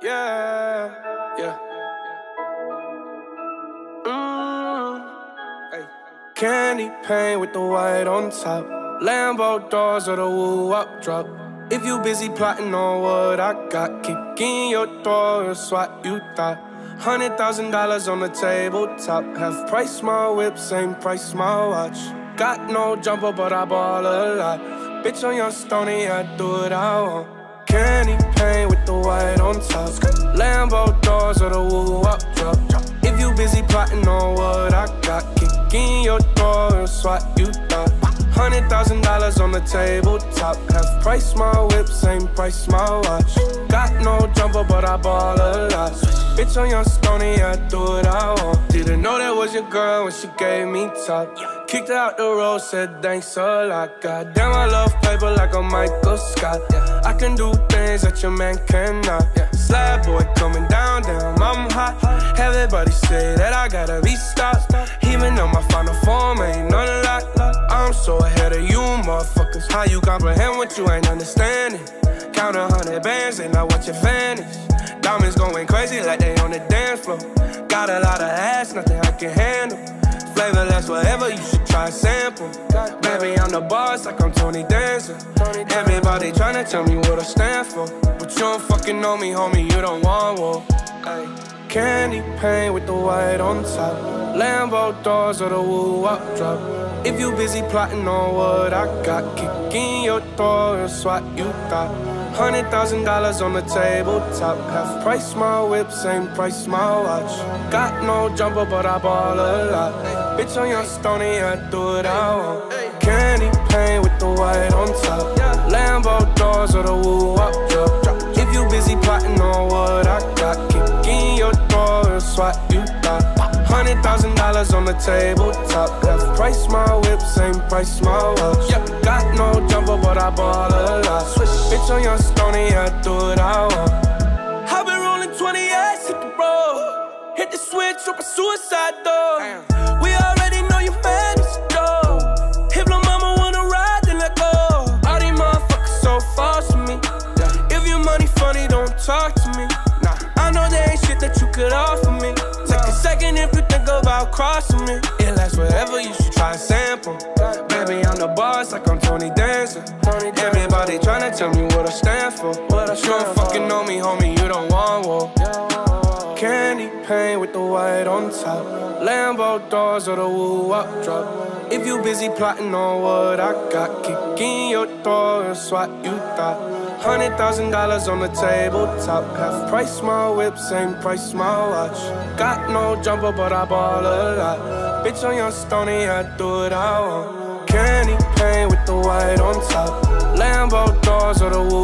Yeah, yeah. Mm. Hey. Candy paint with the white on top. Lambo doors or the woo up drop. If you busy plotting on what I got, kick in your door, it's what you thought. Hundred thousand dollars on the tabletop. Half price my whip, same price my watch. Got no jumper, but I ball a lot. Bitch on your stony, I do what I want. Candy paint the white on top. Lambo doors or the woo up drop. If you busy plotting on what I got, kick in your door, it's what you thought. Hundred thousand dollars on the tabletop. Half price my whip, same price my watch. Got no jumper, but I ball a lot. Bitch on your stony, I do what I want. Didn't know that was your girl when she gave me top. Kicked out the road, said thanks a lot. Goddamn, I love paper like a Michael Scott. Yeah. I can do things that your man cannot. Slab boy coming down, down, I'm hot. Everybody say that I gotta be stopped. Even though my final form ain't that. I'm so ahead of you, motherfuckers. How you comprehend what you ain't understanding? Count a hundred bands, and I watch you vanish. Diamonds going crazy like they on the dance floor. Got a lot of ass, nothing I can handle. Flavorless, whatever, you should try sample. Baby, I'm the boss, like I'm Tony Danza. Everybody tryna tell me what I stand for. But you don't fucking know me, homie, you don't want war. Candy paint with the white on top. Lambo doors or the woo up drop. If you busy plotting on what I got, kick in your door, it's what you thought. Hundred thousand dollars on the tabletop. Half price my whip, same price my watch. Got no jumper, but I ball a lot. Bitch on your stony, I do what I want. Candy paint with the white on top. Lambo doors or the woo up drop. If you busy plotting on what I got, kick in your door, it's what you thought. Hundred thousand dollars on the tabletop. Half price my whip, same price my watch. Got no jumper, but I ball a lot. Bitch on your stony, I do what I want. I've been rolling 20 ass, hit the road. Hit the switch, open suicide door. We about crossing me. It lasts forever, you should try a sample. Baby, I'm the boss, like I'm Tony Danza. Everybody tryna tell me what I stand for. But you don't fucking know me, homie, you don't want war. Candy paint with the white on top. Lambo doors or the woo up drop. If you busy plotting on what I got, kick in your door, it's what you thought. Hundred thousand dollars on the tabletop. Half price my whip, same price my watch. Got no jumper, but I ball a lot. Bitch on your stony, I do what I want. Candy paint with the white on top. Lambo doors or the woo